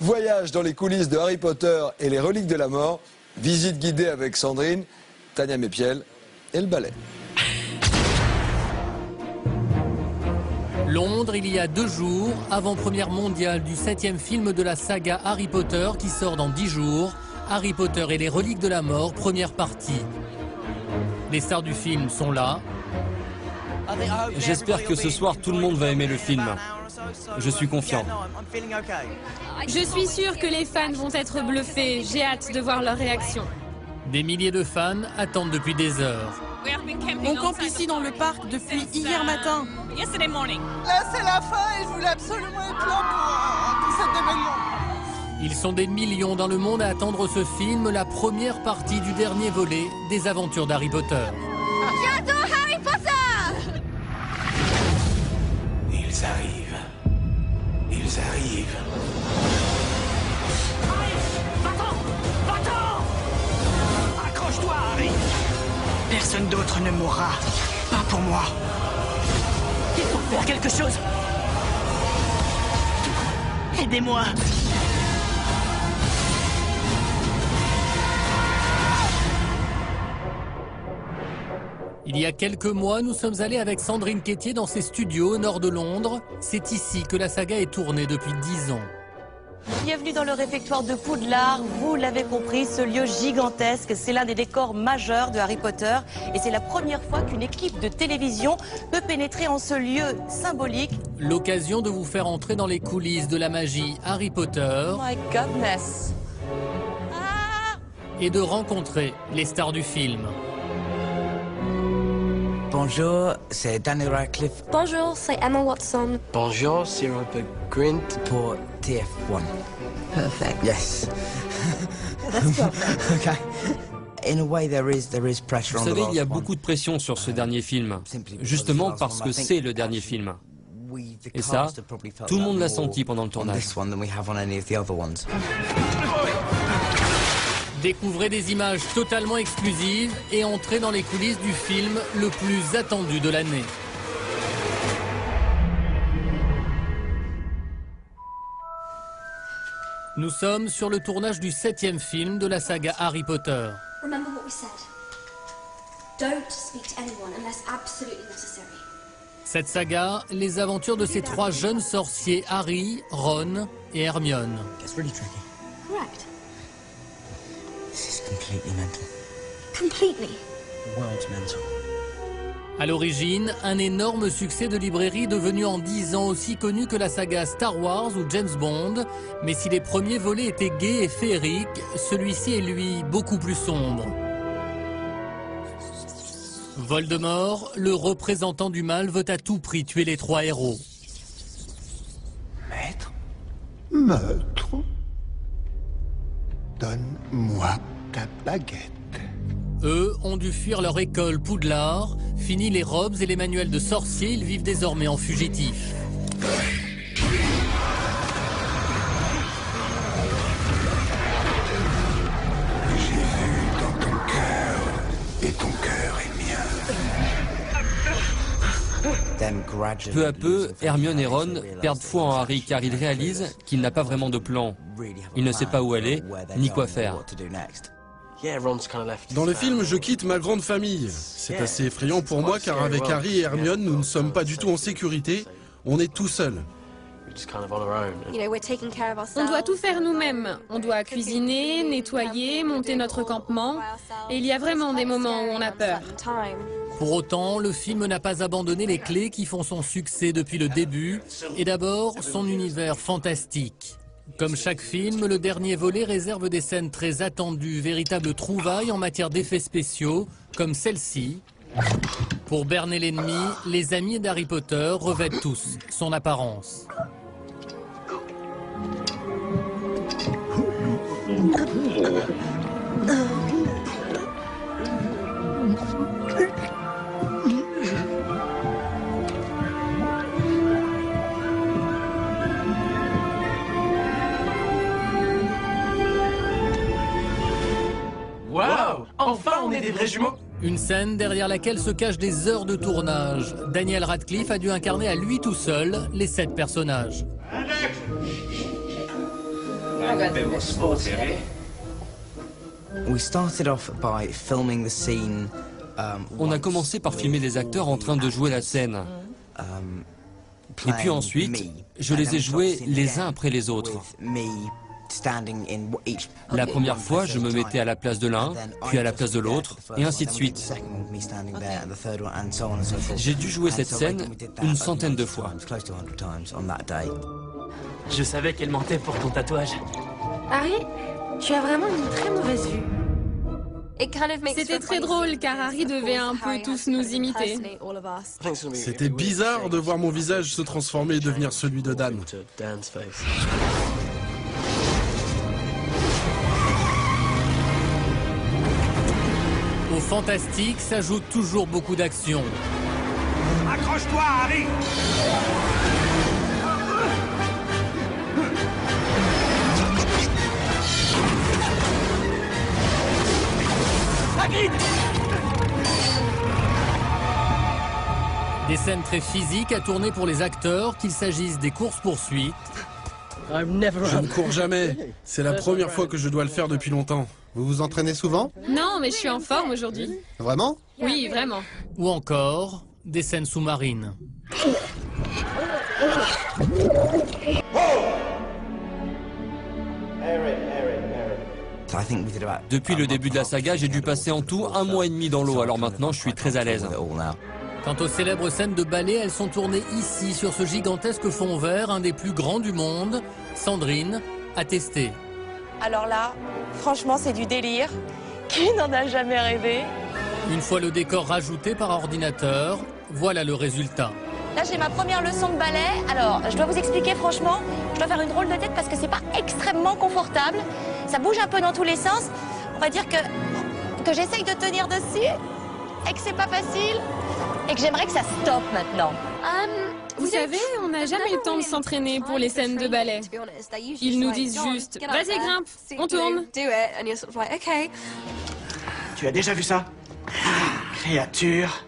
Voyage dans les coulisses de Harry Potter et les reliques de la mort. Visite guidée avec Sandrine, Tania Mépiel et le ballet. Londres, il y a deux jours, avant-première mondiale du septième film de la saga Harry Potter qui sort dans dix jours. Harry Potter et les reliques de la mort, première partie. Les stars du film sont là. J'espère que ce soir tout le monde va aimer le film. Je suis confiant. Je suis sûr que les fans vont être bluffés. J'ai hâte de voir leur réaction. Des milliers de fans attendent depuis des heures. On campe ici dans le parc depuis hier matin. Là, c'est la fin et je voulais absolument être là pour, euh, cet événement. Ils sont des millions dans le monde à attendre ce film, la première partie du dernier volet des aventures d'Harry Potter. J'adore Harry Potter Ils arrivent. Personne d'autre ne mourra. Pas pour moi. Il faut faire quelque chose. Aidez-moi. Il y a quelques mois, nous sommes allés avec Sandrine Quétier dans ses studios au nord de Londres. C'est ici que la saga est tournée depuis dix ans. Bienvenue dans le réfectoire de Poudlard. Vous l'avez compris, ce lieu gigantesque, c'est l'un des décors majeurs de Harry Potter. Et c'est la première fois qu'une équipe de télévision peut pénétrer en ce lieu symbolique. L'occasion de vous faire entrer dans les coulisses de la magie Harry Potter My goodness. et de rencontrer les stars du film. Bonjour, c'est Daniel Radcliffe Bonjour, c'est Emma Watson. Bonjour, c'est Rupert Grint. pour TF1. Perfect. Yes. okay. In a way, there is there is pressure Vous on the savez, il y a beaucoup de pression sur ce dernier film, justement parce que c'est le dernier film. Et ça, tout le monde l'a senti pendant le tournage. Découvrez des images totalement exclusives et entrez dans les coulisses du film le plus attendu de l'année. Nous sommes sur le tournage du septième film de la saga Harry Potter. Remember what we said. Don't speak to anyone unless absolutely necessary. Cette saga, les aventures de ces trois jeunes sorciers Harry, Ron et Hermione. It's really tricky. Correct. Completely mental. Completely. World's mental. À l'origine, un énorme succès de librairie devenu en 10 ans aussi connu que la saga Star Wars ou James Bond. Mais si les premiers volets étaient gais et féeriques, celui-ci est lui beaucoup plus sombre. Voldemort, le représentant du mal, veut à tout prix tuer les trois héros. Maître? Maître, donne-moi ta baguette. Eux ont dû fuir leur école Poudlard. Fini les robes et les manuels de sorciers, ils vivent désormais en fugitifs. J'ai vu dans ton cœur, et ton cœur est mien. Them gradually Peu à peu, Hermione et Ron perdent foi en Harry car ils réalisent qu'il n'a pas vraiment de plan. Il ne sait pas où aller, ni quoi faire. Dans le film, je quitte ma grande famille. C'est assez effrayant pour moi car avec Harry et Hermione, nous ne sommes pas du tout en sécurité. On est tout ourselves. On doit tout faire nous-mêmes. On doit cuisiner, nettoyer, monter notre campement. Et il y a vraiment des moments où on a peur. Pour autant, le film n'a pas abandonné les clés qui font son succès depuis le début, et d'abord son univers fantastique. Comme chaque film, le dernier volet réserve des scènes très attendues, véritables trouvailles en matière d'effets spéciaux, comme celle-ci. Pour berner l'ennemi, les amis d'Harry Potter revêtent tous son apparence. Enfin, on est des vrais jumeaux Une scène derrière laquelle se cachent des heures de tournage. Daniel Radcliffe a dû incarner à lui tout seul les sept personnages. Um, On a commencé par filmer les acteurs en train de jouer la scène. um, Et puis ensuite, je les ai joués les uns après les autres. La première fois, je me mettais à la place de l'un, puis à la place de l'autre, et ainsi de suite. J'ai dû jouer cette scène une centaine de 100 fois. times, Close to 100 times on that day. Je savais qu'elle mentait pour ton tatouage. Harry, tu as vraiment une très mauvaise vue. C'était très drôle car Harry devait un peu tous nous imiter. C'était bizarre de voir mon visage se transformer et devenir celui de Dan. Fantastique s'ajoute toujours beaucoup d'action. Accroche-toi, Harry Des scènes très physiques à tourner pour les acteurs, qu'il s'agisse des courses-poursuites, Je ne cours jamais. C'est la première fois que je dois le faire depuis longtemps. Vous vous entraînez souvent? Non, mais je suis en forme aujourd'hui. Vraiment? Oui, vraiment. ou encore des scènes sous-marines. Depuis le début de la saga, j'ai dû passer en tout un mois et demi dans l'eau, alors maintenant je suis très à l'aise. Quant aux célèbres scènes de ballet, elles sont tournées ici, sur ce gigantesque fond vert, un des plus grands du monde. Sandrine a testé. Alors là, franchement, c'est du délire. Qui n'en a jamais rêvé? Une fois le décor rajouté par ordinateur, voilà le résultat. Là, j'ai ma première leçon de ballet. Alors, je dois vous expliquer franchement, je dois faire une drôle de tête parce que c'est pas extrêmement confortable. Ça bouge un peu dans tous les sens. On va dire que, que j'essaye de tenir dessus et que c'est pas facile et que j'aimerais que ça stoppe maintenant. Vous savez, on n'a jamais eu le temps de s'entraîner pour les scènes de ballet. Ils nous disent juste, vas-y grimpe, on tourne. Tu as déjà vu ça? Créature.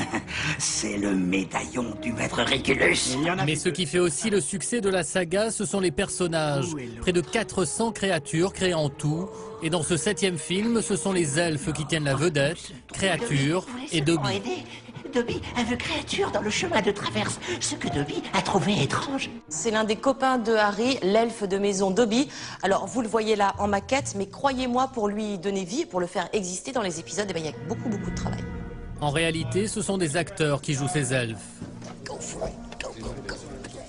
C'est le médaillon du maître Régulus. Il y en a Mais ce qui fait aussi le succès de la saga, ce sont les personnages. Près de 400 créatures créées en tout. Et dans ce septième film, ce sont les elfes qui tiennent la vedette, créatures et Dobby. Dobby a vu créature dans le chemin de traverse, ce que Dobby a trouvé étrange. C'est l'un des copains de Harry, l'elfe de maison Dobby. Alors, vous le voyez là en maquette, mais croyez-moi, pour lui donner vie, pour le faire exister dans les épisodes, eh ben, il y a beaucoup, beaucoup de travail. En réalité, ce sont des acteurs qui jouent ces elfes.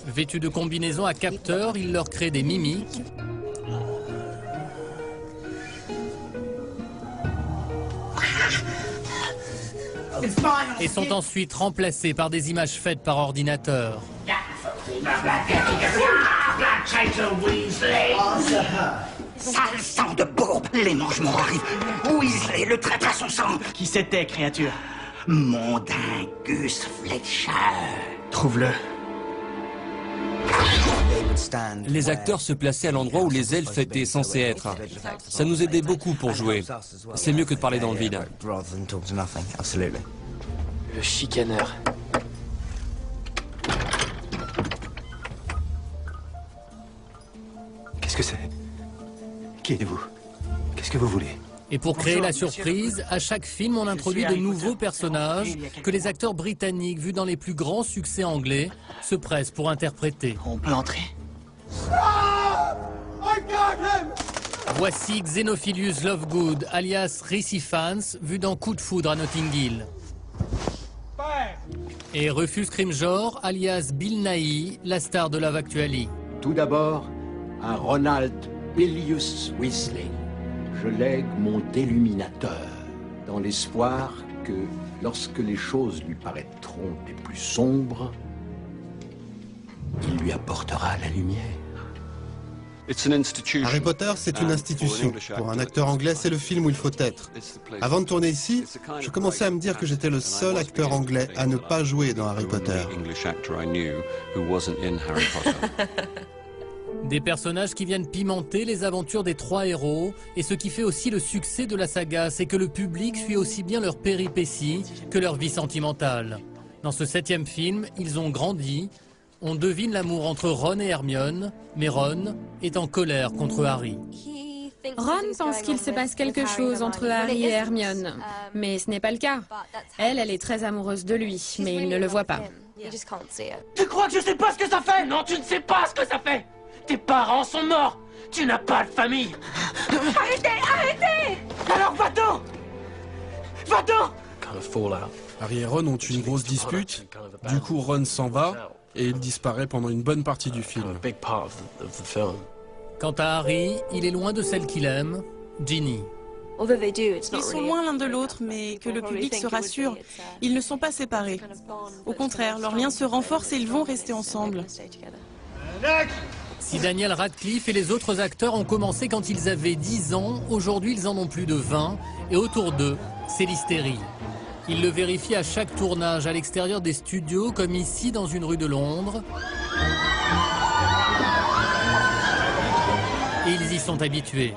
Vêtus de combinaisons à capteurs, ils leur créent des mimiques. Et sont ensuite remplacés par des images faites par ordinateur. Sale sang de bourbe, les mangements arrivent. Weasley, le traître à son sang. Qui c'était, créature? Mon dingus Fletcher. Trouve-le. Les acteurs se plaçaient à l'endroit où les elfes étaient censés être. Ça nous aidait beaucoup pour jouer. C'est mieux que de parler dans le vide. Le chicaneur. Qu'est-ce que c'est? Qui êtes-vous? Qu'est-ce que vous voulez? Et pour créer la surprise, à chaque film, on introduit de nouveaux personnages que les acteurs britanniques, vus dans les plus grands succès anglais, se pressent pour interpréter. On peut entrer Voici Xenophilius Lovegood, alias Fans, vu dans Coup de foudre à Notting Hill. Et Rufus Scrimgeour, alias Bill Nighy, la star de Love Actually. Tout d'abord, à Ronald Bilius Weasley, je lègue mon déluminateur, dans l'espoir que, lorsque les choses lui paraîtront les plus sombres, il lui apportera la lumière. Harry Potter, c'est une institution. Pour un acteur anglais, c'est le film où il faut être. Avant de tourner ici, je commençais à me dire que j'étais le seul acteur anglais à ne pas jouer dans Harry Potter. Des personnages qui viennent pimenter les aventures des trois héros, et ce qui fait aussi le succès de la saga, c'est que le public suit aussi bien leurs péripéties que leur vie sentimentale. Dans ce septième film, ils ont grandi, On devine l'amour entre Ron et Hermione, mais Ron est en colère contre Harry. Ron pense qu'il se passe quelque chose entre Harry et Hermione, mais ce n'est pas le cas. Elle, elle est très amoureuse de lui, mais il ne le voit pas. Tu crois que je sais pas ce que ça fait? Non, tu ne sais pas ce que ça fait Tes parents sont morts. Tu n'as pas de famille. Arrêtez Arrêtez. Alors va-t'en. Va-t'en. Harry et Ron ont une grosse dispute, du coup Ron s'en va et il disparaît pendant une bonne partie du film. Quant à Harry, il est loin de celle qu'il aime, Ginny. Ils sont loin l'un de l'autre, mais que le public se rassure, ils ne sont pas séparés. Au contraire, leur lien se renforce et ils vont rester ensemble. Si Daniel Radcliffe et les autres acteurs ont commencé quand ils avaient 10 ans, aujourd'hui ils en ont plus de 20, et autour d'eux, c'est l'hystérie. Ils le vérifient à chaque tournage à l'extérieur des studios, comme ici dans une rue de Londres. Et ils y sont habitués.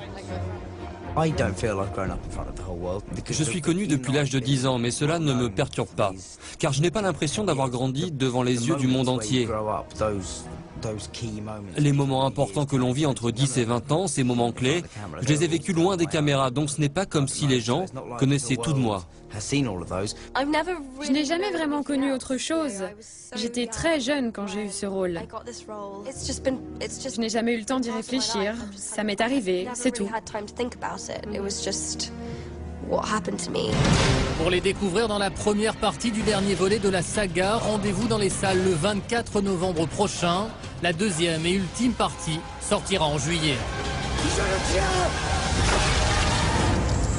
Je suis connu depuis l'âge de 10 ans, mais cela ne me perturbe pas, car je n'ai pas l'impression d'avoir grandi devant les yeux du monde entier. Les moments importants que l'on vit entre 10 et 20 ans, ces moments clés, je les ai vécus loin des caméras, donc ce n'est pas comme si les gens connaissaient tout de moi. Je n'ai jamais vraiment connu autre chose. J'étais très jeune quand j'ai eu ce rôle. Je n'ai jamais eu le temps d'y réfléchir. Ça m'est arrivé, c'est tout. Pour les découvrir dans la première partie du dernier volet de la saga, rendez-vous dans les salles le 24 novembre prochain. La deuxième et ultime partie sortira en juillet.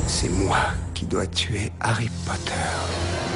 C'est moi qui dois tuer Harry Potter.